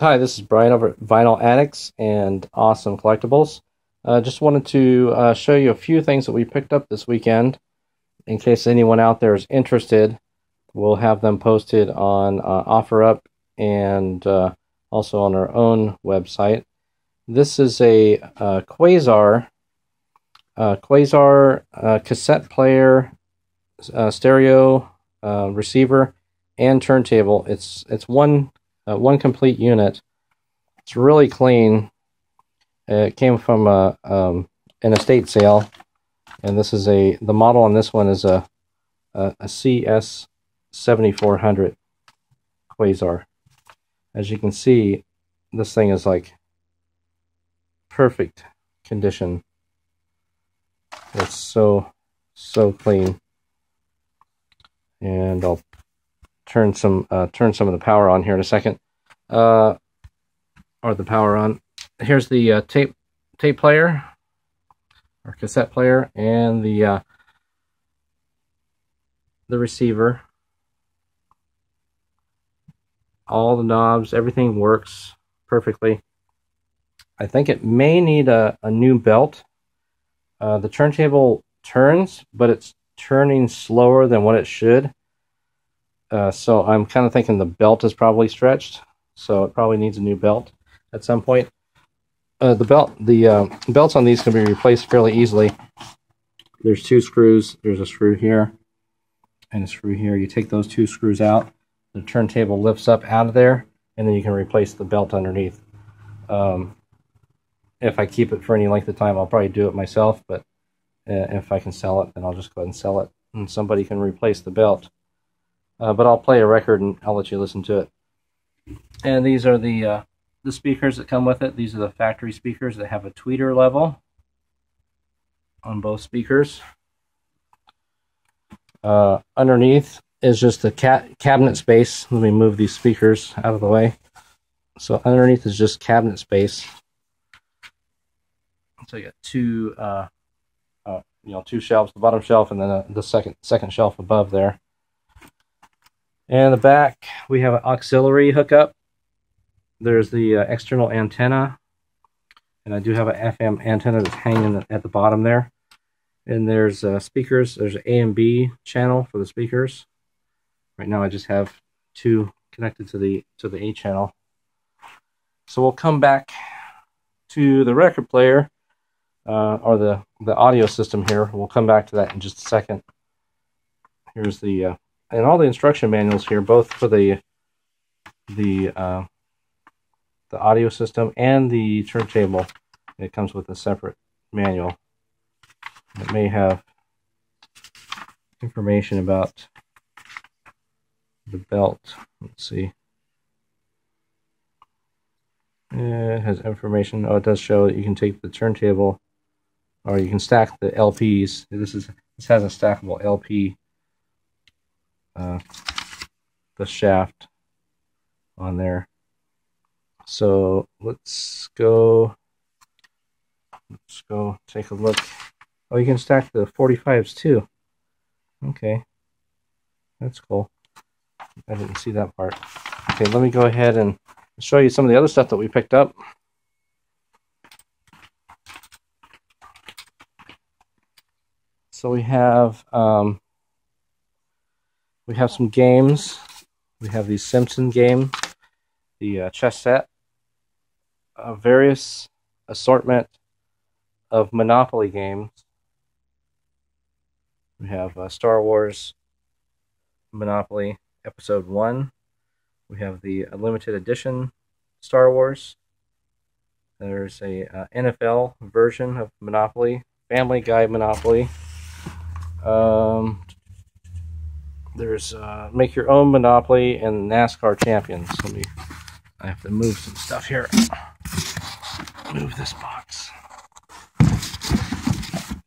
Hi, this is Brian over at Vinyl Addicts and Awesome Collectibles. Uh, just wanted to uh, show you a few things that we picked up this weekend. In case anyone out there is interested, we'll have them posted on uh, OfferUp and uh, also on our own website. This is a uh, Quasar, uh, Quasar cassette player, stereo receiver, and turntable. It's it's one uh, one complete unit. It's really clean. It came from a, um, an estate sale, and this is a the model on this one is a a, a CS 7400 Quasar. As you can see, this thing is like perfect condition. It's so so clean, and I'll turn some uh, turn some of the power on here in a second. Uh, or the power on. Here's the uh, tape tape player or cassette player and the uh, the receiver. All the knobs, everything works perfectly. I think it may need a, a new belt. Uh, the turntable turns, but it's turning slower than what it should. Uh, so I'm kind of thinking the belt is probably stretched, so it probably needs a new belt at some point. Uh, the belt, the uh, belts on these can be replaced fairly easily. There's two screws. There's a screw here and a screw here. You take those two screws out. The turntable lifts up out of there, and then you can replace the belt underneath. Um, if I keep it for any length of time, I'll probably do it myself. But uh, if I can sell it, then I'll just go ahead and sell it, and somebody can replace the belt. Uh, but I'll play a record and I'll let you listen to it. And these are the uh, the speakers that come with it. These are the factory speakers that have a tweeter level on both speakers. Uh, underneath is just the ca cabinet space. Let me move these speakers out of the way. So underneath is just cabinet space. So you got two, uh, uh, you know, two shelves, the bottom shelf and then uh, the second second shelf above there. And the back, we have an auxiliary hookup. There's the uh, external antenna. And I do have an FM antenna that's hanging at the bottom there. And there's uh, speakers. There's an A and B channel for the speakers. Right now I just have two connected to the to the A channel. So we'll come back to the record player uh, or the, the audio system here. We'll come back to that in just a second. Here's the and all the instruction manuals here, both for the the uh, the audio system and the turntable. It comes with a separate manual. It may have information about the belt. Let's see. It has information. Oh, it does show that you can take the turntable, or you can stack the LPs. This is this has a stackable LP uh, the shaft on there. So let's go. Let's go take a look. Oh, you can stack the 45s too. Okay. That's cool. I didn't see that part. Okay, let me go ahead and show you some of the other stuff that we picked up. So we have um, we have some games. We have the Simpson game, the uh, chess set, a various assortment of Monopoly games. We have uh, Star Wars Monopoly Episode 1. We have the uh, limited edition Star Wars. There's a uh, NFL version of Monopoly, Family Guy Monopoly. Um, there's uh, make your own Monopoly and NASCAR champions. Let me. I have to move some stuff here. Move this box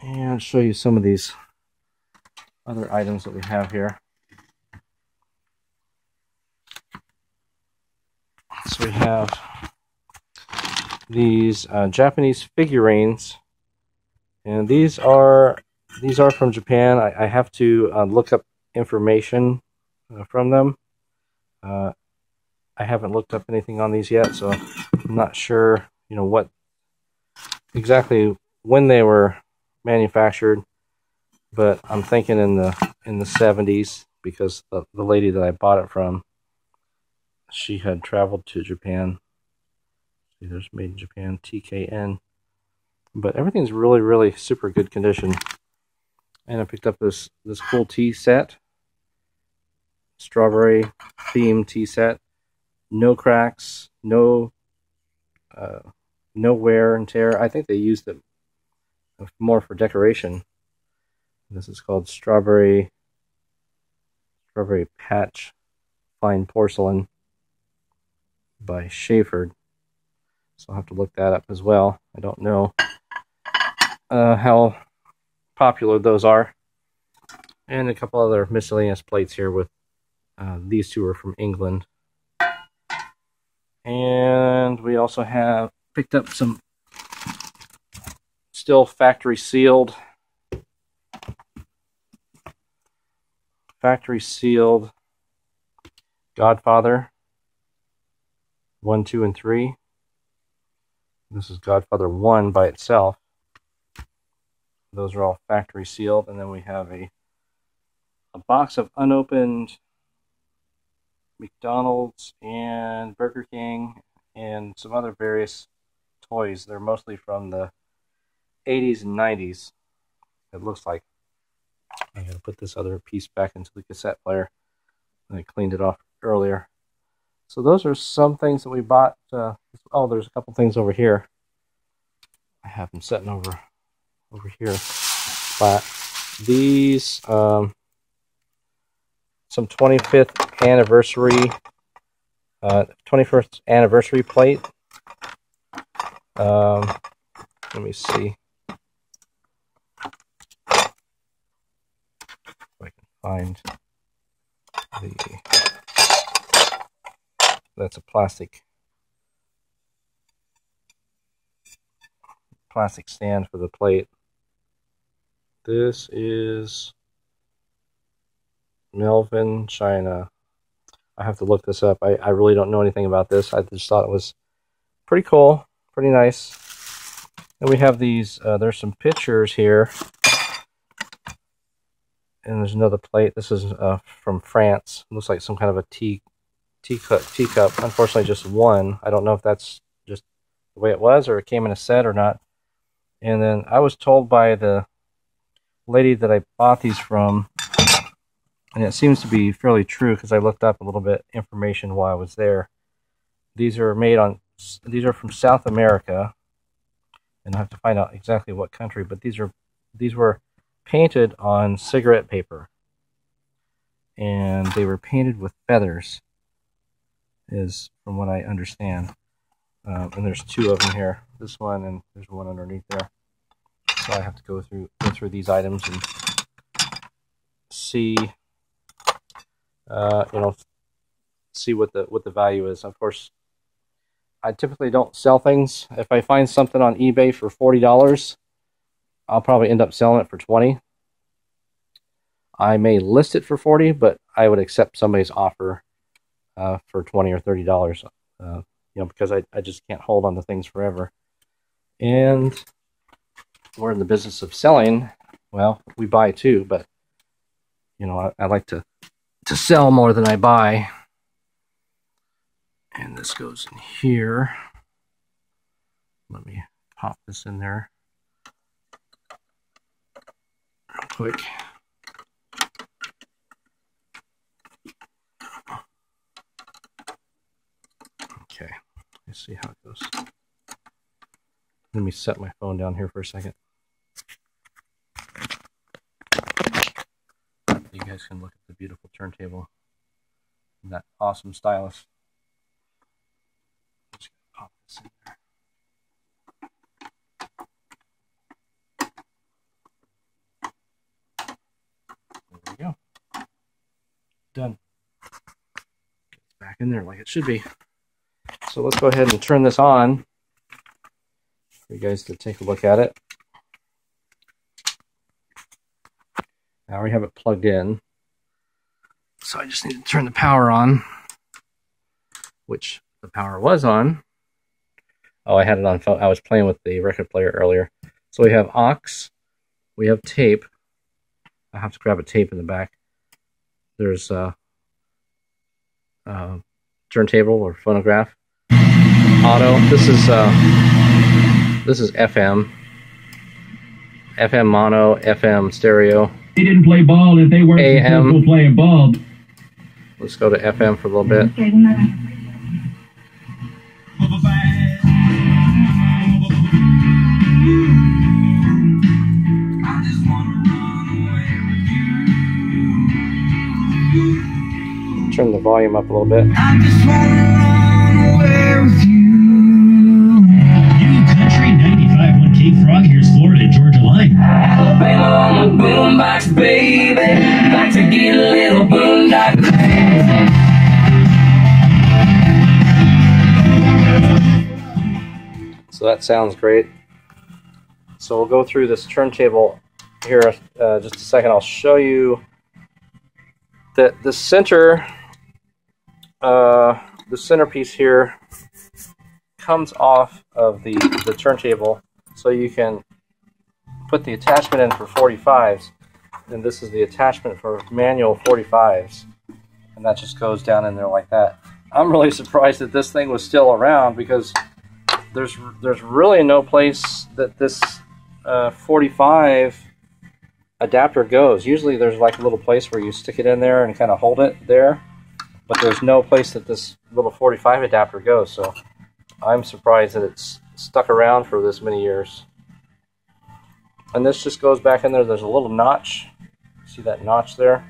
and show you some of these other items that we have here. So we have these uh, Japanese figurines, and these are these are from Japan. I, I have to uh, look up information uh, from them. Uh, I haven't looked up anything on these yet, so I'm not sure, you know, what exactly when they were manufactured, but I'm thinking in the in the 70s because the, the lady that I bought it from, she had traveled to Japan. See, there's made in Japan, TKN. But everything's really, really super good condition. And I picked up this this cool tea set, strawberry theme tea set. No cracks, no uh, no wear and tear. I think they used it more for decoration. This is called strawberry strawberry patch fine porcelain by Sheaford. So I'll have to look that up as well. I don't know uh, how popular those are. And a couple other miscellaneous plates here with uh, these two are from England. And we also have picked up some still factory sealed factory sealed Godfather 1, 2, and 3. This is Godfather 1 by itself. Those are all factory sealed. And then we have a, a box of unopened McDonald's and Burger King and some other various toys. They're mostly from the 80s and 90s, it looks like. I'm going to put this other piece back into the cassette player. I cleaned it off earlier. So those are some things that we bought. Uh, oh, there's a couple things over here. I have them sitting over over here. But these, um, some 25th anniversary, uh, 21st anniversary plate. Um, let me see. If I can find the that's a plastic plastic stand for the plate. This is Melvin China. I have to look this up. I, I really don't know anything about this. I just thought it was pretty cool, pretty nice. And we have these, uh, there's some pictures here and there's another plate. This is uh, from France. It looks like some kind of a tea teacup. Teacup. Unfortunately, just one. I don't know if that's just the way it was, or it came in a set or not. And then I was told by the lady that I bought these from, and it seems to be fairly true because I looked up a little bit information while I was there. These are made on. These are from South America, and I have to find out exactly what country. But these are these were painted on cigarette paper. And they were painted with feathers, is from what I understand. Um, and there's two of them here. This one and there's one underneath there. So I have to go through go through these items and see, uh, you know, see what the what the value is. Of course, I typically don't sell things. If I find something on eBay for forty dollars, I'll probably end up selling it for 20. I may list it for 40, but I would accept somebody's offer uh, for 20 or 30 dollars. Uh, you know, because I, I just can't hold on to things forever. And we're in the business of selling. Well, we buy too, but you know, I, I like to to sell more than I buy. And this goes in here. Let me pop this in there. Real quick. Okay, let's see how it goes. Let me set my phone down here for a second. Guys can look at the beautiful turntable and that awesome stylus. Just pop this in there. done. It's back in there like it should be. So let's go ahead and turn this on for you guys to take a look at it. I already have it plugged in. So I just need to turn the power on, which the power was on. Oh, I had it on phone. I was playing with the record player earlier. So we have aux, we have tape. I have to grab a tape in the back. There's a, uh, turntable or phonograph. Auto. This is uh, this is FM. FM mono, FM stereo. They didn't play ball if they weren't AM. successful playing ball. Let's go to FM for a little bit. Turn the volume up a little bit. I just wanna run away with you. New Country 95.1 Cape Frog, So that sounds great. So we'll go through this turntable here uh, just a second. I'll show you that the center, uh, the centerpiece here comes off of the, the turntable so you can put the attachment in for 45s and this is the attachment for manual 45s and that just goes down in there like that. I'm really surprised that this thing was still around because there's there's really no place that this uh, 45 adapter goes. Usually there's like a little place where you stick it in there and kind of hold it there, but there's no place that this little 45 adapter goes. So I'm surprised that it's stuck around for this many years. And this just goes back in there. There's a little notch. See that notch there?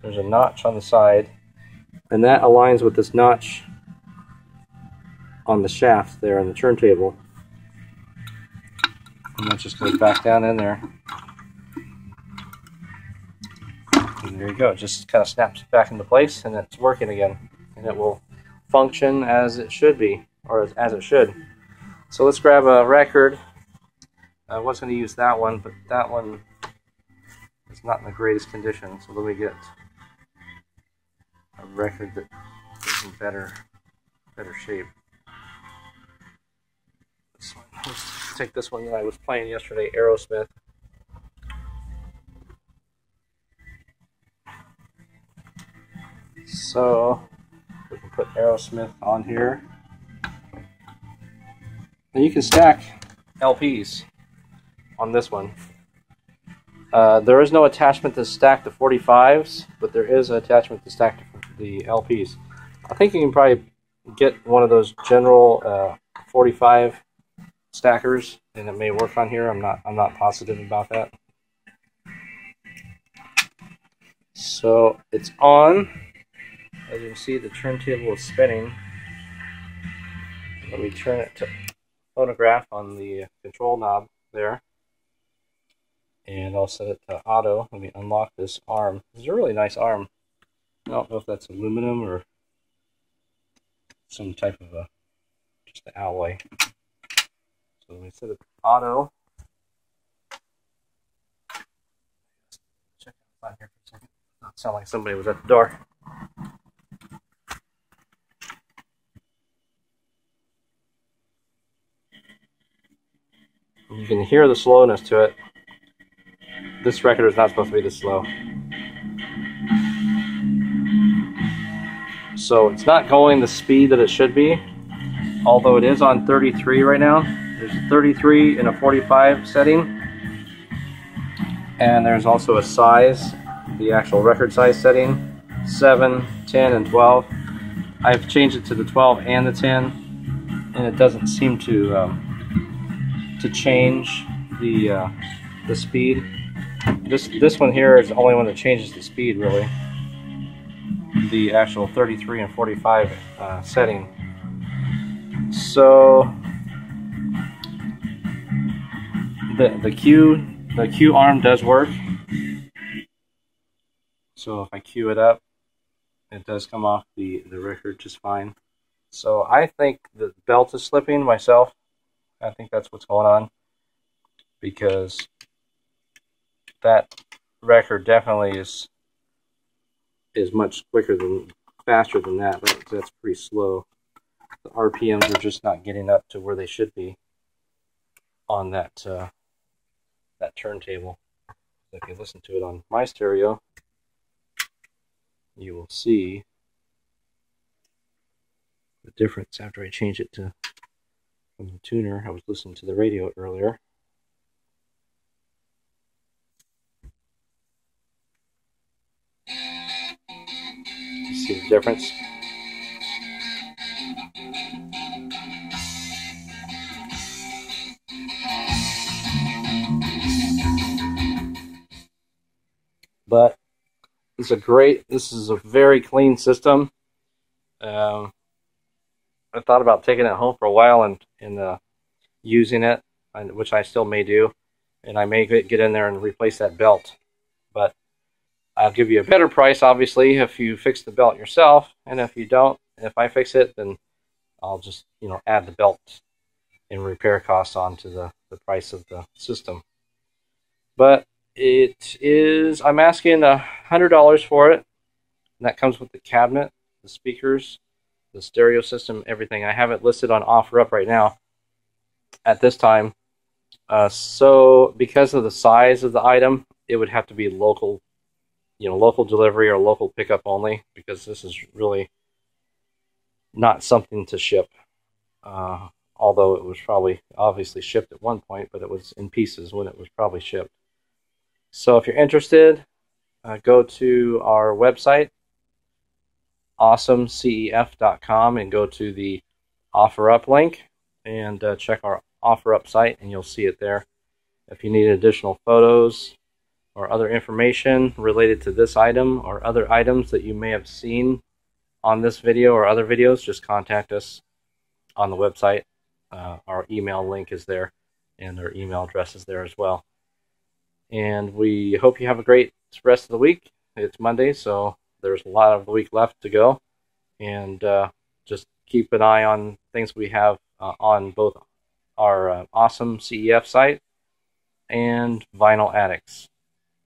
There's a notch on the side, and that aligns with this notch on the shaft there on the turntable. And that just goes back down in there. And there you go. It just kind of snaps back into place and it's working again. And it will function as it should be, or as, as it should. So let's grab a record. I was going to use that one, but that one is not in the greatest condition. So let me get a record that is in better, better shape. This one. Let's take this one that I was playing yesterday, Aerosmith. So we can put Aerosmith on here. And you can stack LPs on this one. Uh, there is no attachment to stack the 45s, but there is an attachment to stack the LPs. I think you can probably get one of those general uh, 45 stackers, and it may work on here. I'm not I'm not positive about that. So it's on. As you can see, the turntable is spinning. Let me turn it to phonograph on the control knob there. And I'll set it to auto. Let me unlock this arm. This is a really nice arm. I don't know if that's aluminum or some type of a just an alloy. So let me set it to auto. Check outside here for a second. Not sound like somebody was at the door. You can hear the slowness to it. This record is not supposed to be this slow. So it's not going the speed that it should be, although it is on 33 right now. There's a 33 and a 45 setting. And there's also a size, the actual record size setting, 7, 10, and 12. I've changed it to the 12 and the 10, and it doesn't seem to um, to change the uh, the speed. This this one here is the only one that changes the speed really. The actual 33 and 45 uh, setting. So the the cue the cue arm does work. So if I cue it up, it does come off the the record just fine. So I think the belt is slipping myself. I think that's what's going on because that record definitely is is much quicker than faster than that. That that's pretty slow. the RPMs are just not getting up to where they should be on that uh, that turntable. If you listen to it on my stereo, you will see the difference after I change it to from the tuner. I was listening to the radio earlier. Difference? But it's a great, this is a very clean system. Um, I thought about taking it home for a while and, and uh, using it, which I still may do. And I may get in there and replace that belt. But I'll give you a better price, obviously, if you fix the belt yourself. And if you don't, if I fix it, then I'll just, you know, add the belt and repair costs onto the, the price of the system. But it is, I'm asking a $100 for it. And that comes with the cabinet, the speakers, the stereo system, everything. I have it listed on OfferUp right now at this time. Uh, so because of the size of the item, it would have to be local, you know, local delivery or local pickup only because this is really not something to ship. Uh, although it was probably obviously shipped at one point, but it was in pieces when it was probably shipped. So if you're interested, uh, go to our website, awesomecef.com, and go to the OfferUp link and uh, check our OfferUp site, and you'll see it there. If you need additional photos or other information related to this item or other items that you may have seen on this video or other videos, just contact us on the website. Uh, our email link is there, and our email address is there as well. And we hope you have a great rest of the week. It's Monday, so there's a lot of the week left to go. And uh, just keep an eye on things we have uh, on both our uh, awesome CEF site and Vinyl Addicts.